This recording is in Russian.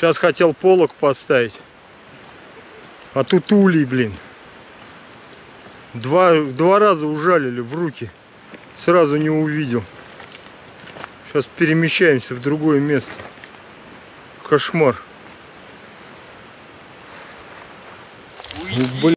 Сейчас хотел полок поставить. А тут улей, блин. Два, два раза ужалили в руки. Сразу не увидел. Сейчас перемещаемся в другое место. Кошмар. Ну, блин.